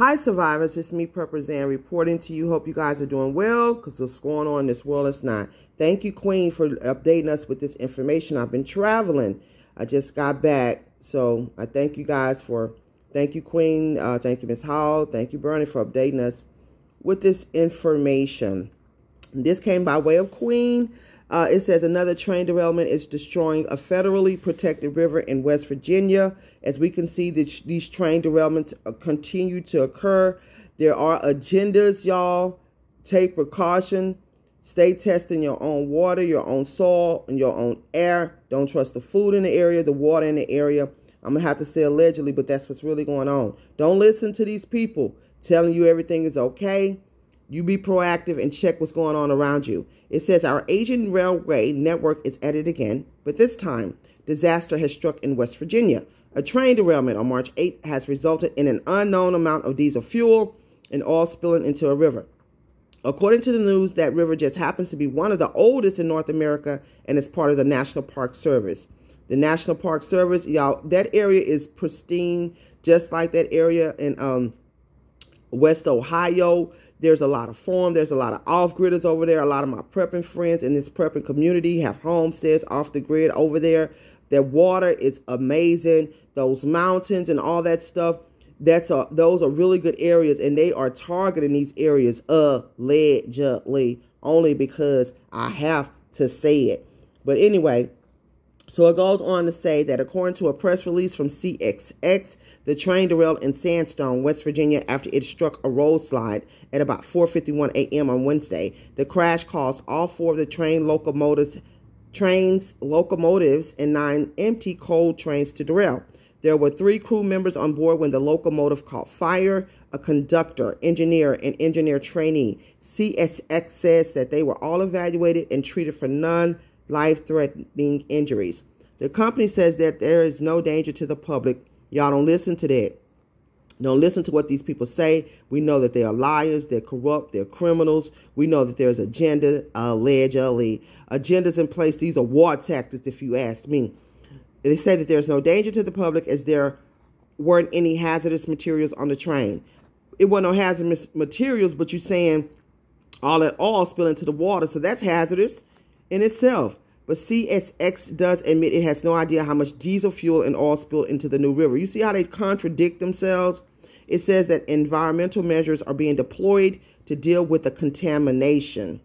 Hi, survivors. It's me, Prepper Zan, reporting to you. Hope you guys are doing well because what's going on in this world is not. Thank you, Queen, for updating us with this information. I've been traveling. I just got back. So I thank you guys for, thank you, Queen. Uh, thank you, Miss Hall. Thank you, Bernie, for updating us with this information. This came by way of Queen. Uh, it says another train derailment is destroying a federally protected river in West Virginia. As we can see, that these train derailments uh, continue to occur. There are agendas, y'all. Take precaution. Stay testing your own water, your own soil, and your own air. Don't trust the food in the area, the water in the area. I'm going to have to say allegedly, but that's what's really going on. Don't listen to these people telling you everything is okay you be proactive and check what's going on around you. It says our Asian railway network is at it again, but this time, disaster has struck in West Virginia. A train derailment on March 8 has resulted in an unknown amount of diesel fuel and oil spilling into a river. According to the news, that river just happens to be one of the oldest in North America and is part of the National Park Service. The National Park Service, y'all, that area is pristine, just like that area in um, West Ohio. There's a lot of farm. There's a lot of off-gridders over there. A lot of my prepping friends in this prepping community have homesteads off the grid over there. Their water is amazing. Those mountains and all that stuff. That's a, those are really good areas, and they are targeting these areas allegedly only because I have to say it. But anyway, so it goes on to say that according to a press release from CSX, the train derailed in Sandstone, West Virginia after it struck a road slide at about 4:51 a.m. on Wednesday. The crash caused all four of the train locomotives trains, locomotives, and nine empty coal trains to derail. There were three crew members on board when the locomotive caught fire, a conductor, engineer, and engineer trainee. CSX says that they were all evaluated and treated for none life threatening injuries. The company says that there is no danger to the public. Y'all don't listen to that. Don't listen to what these people say. We know that they are liars, they're corrupt, they're criminals. We know that there's agenda, allegedly. Agendas in place. These are war tactics, if you ask me. They say that there's no danger to the public as there weren't any hazardous materials on the train. It wasn't no hazardous materials, but you're saying all that all spill into the water. So that's hazardous in itself. But CSX does admit it has no idea how much diesel fuel and oil spilled into the New River. You see how they contradict themselves? It says that environmental measures are being deployed to deal with the contamination.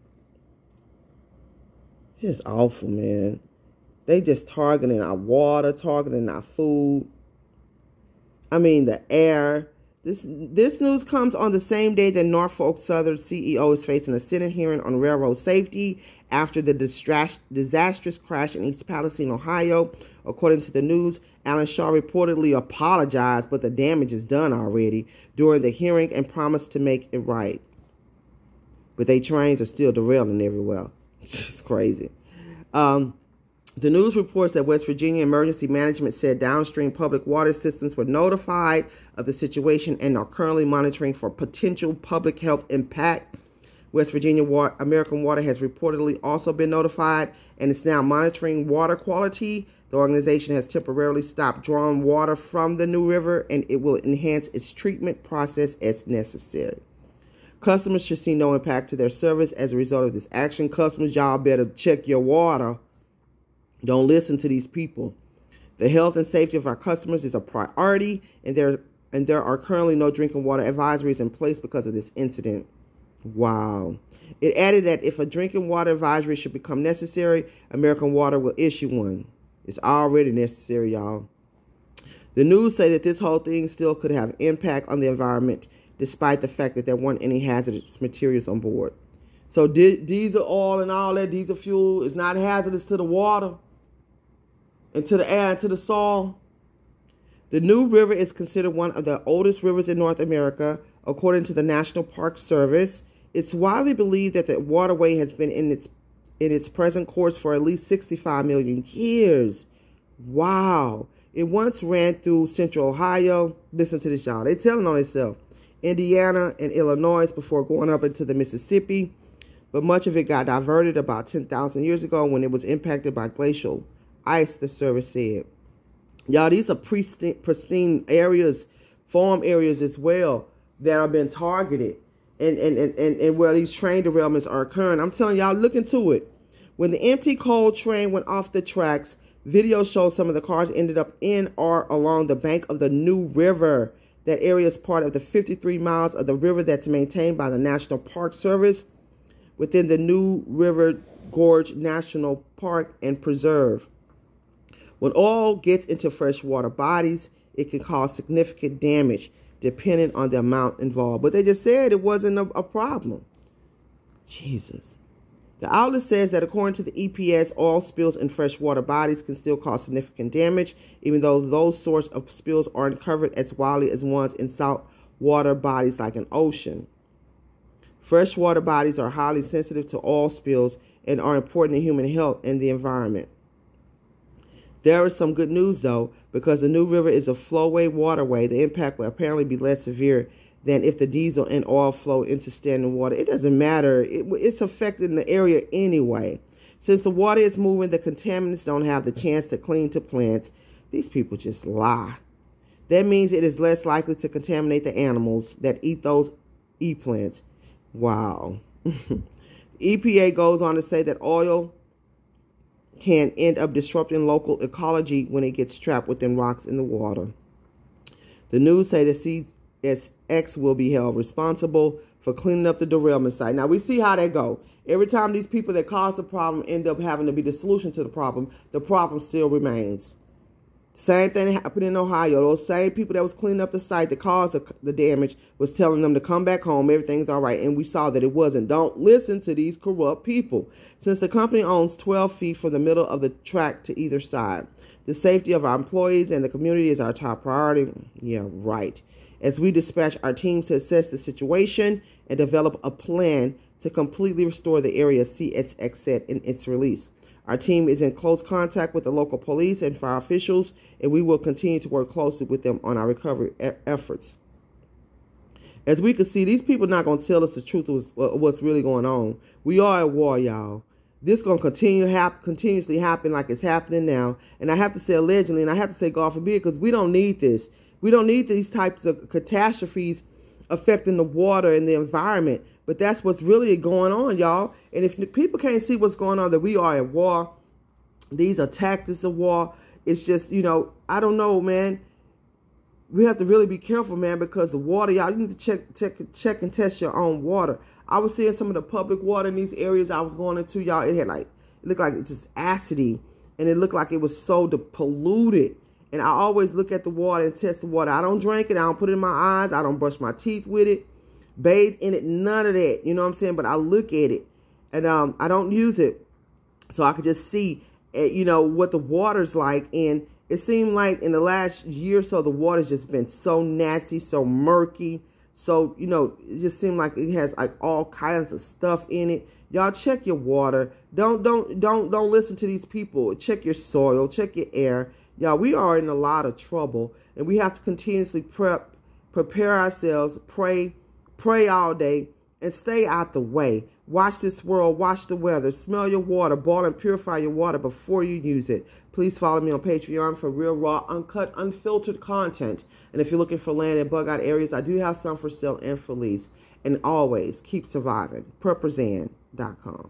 It's awful, man. They just targeting our water, targeting our food. I mean, the air. This this news comes on the same day that Norfolk Southern CEO is facing a Senate hearing on railroad safety after the disastrous crash in East Palestine, Ohio. According to the news, Alan Shaw reportedly apologized, but the damage is done already during the hearing and promised to make it right. But they trains are still derailing everywhere. It's crazy. Um, the news reports that West Virginia Emergency Management said downstream public water systems were notified of the situation and are currently monitoring for potential public health impact. West Virginia Water, American Water has reportedly also been notified and is now monitoring water quality. The organization has temporarily stopped drawing water from the New River and it will enhance its treatment process as necessary. Customers should see no impact to their service as a result of this action. Customers, y'all better check your water. Don't listen to these people. The health and safety of our customers is a priority, and there and there are currently no drinking water advisories in place because of this incident. Wow. It added that if a drinking water advisory should become necessary, American Water will issue one. It's already necessary, y'all. The news say that this whole thing still could have impact on the environment, despite the fact that there weren't any hazardous materials on board. So diesel oil and all that diesel fuel is not hazardous to the water and to the and to the soil. The New River is considered one of the oldest rivers in North America, according to the National Park Service. It's widely believed that the waterway has been in its in its present course for at least 65 million years. Wow. It once ran through central Ohio. Listen to this, y'all. They're telling on itself. Indiana and Illinois before going up into the Mississippi. But much of it got diverted about 10,000 years ago when it was impacted by glacial ice, the service said. Y'all, these are pristine, pristine areas, farm areas as well. that are being targeted and, and, and, and, and where these train derailments are occurring. I'm telling y'all, look into it. When the empty coal train went off the tracks, video shows some of the cars ended up in or along the bank of the New River. That area is part of the 53 miles of the river that's maintained by the National Park Service within the New River Gorge National Park and Preserve. When oil gets into freshwater bodies, it can cause significant damage depending on the amount involved. But they just said it wasn't a, a problem. Jesus. The outlet says that according to the EPA, oil spills in freshwater bodies can still cause significant damage, even though those sorts of spills aren't covered as widely as ones in saltwater bodies like an ocean. Freshwater bodies are highly sensitive to oil spills and are important to human health and the environment. There is some good news, though, because the New River is a flowway waterway. The impact will apparently be less severe than if the diesel and oil flow into standing water. It doesn't matter. It, it's affecting the area anyway. Since the water is moving, the contaminants don't have the chance to clean to plants. These people just lie. That means it is less likely to contaminate the animals that eat those e-plants. Wow. EPA goes on to say that oil can end up disrupting local ecology when it gets trapped within rocks in the water. The news say that CSX will be held responsible for cleaning up the derailment site. Now we see how that go. Every time these people that cause the problem end up having to be the solution to the problem, the problem still remains. Same thing happened in Ohio. Those same people that was cleaning up the site that caused the, damage was telling them to come back home. Everything's all right. And we saw that it wasn't. Don't listen to these corrupt people. Since the company owns 12 feet from the middle of the track to either side, the safety of our employees and the community is our top priority. Yeah, right. As we dispatch our teams to assess the situation and develop a plan to completely restore the area, CSX said in its release. Our team is in close contact with the local police and fire officials, and we will continue to work closely with them on our recovery e efforts. As we can see, these people are not going to tell us the truth of what's really going on. We are at war, y'all. This going to continue hap continuously happen like it's happening now. And I have to say allegedly, and I have to say God forbid, because we don't need this. We don't need these types of catastrophes affecting the water and the environment. But that's what's really going on, y'all. And if people can't see what's going on, that we are at war, these are tactics of war. It's just, you know, I don't know, man. We have to really be careful, man, because the water, y'all, you need to check, check, check and test your own water. I was seeing some of the public water in these areas I was going into, y'all. It had like, it looked like it just acidy, and it looked like it was so polluted. And I always look at the water and test the water. I don't drink it. I don't put it in my eyes. I don't brush my teeth with it bathe in it, none of that. You know what I'm saying? But I look at it and um, I don't use it. So I could just see, uh, you know, what the water's like. And it seemed like in the last year or so, the water's just been so nasty, so murky. So, you know, it just seemed like it has like all kinds of stuff in it. Y'all check your water. Don't, don't, don't, don't listen to these people. Check your soil, check your air. Y'all, we are in a lot of trouble and we have to continuously prep, prepare ourselves, pray, Pray all day and stay out the way. Watch this world, watch the weather, smell your water, boil and purify your water before you use it. Please follow me on Patreon for real, raw, uncut, unfiltered content. And if you're looking for land in bug out areas, I do have some for sale and for lease. And always keep surviving. PrepperZan.com.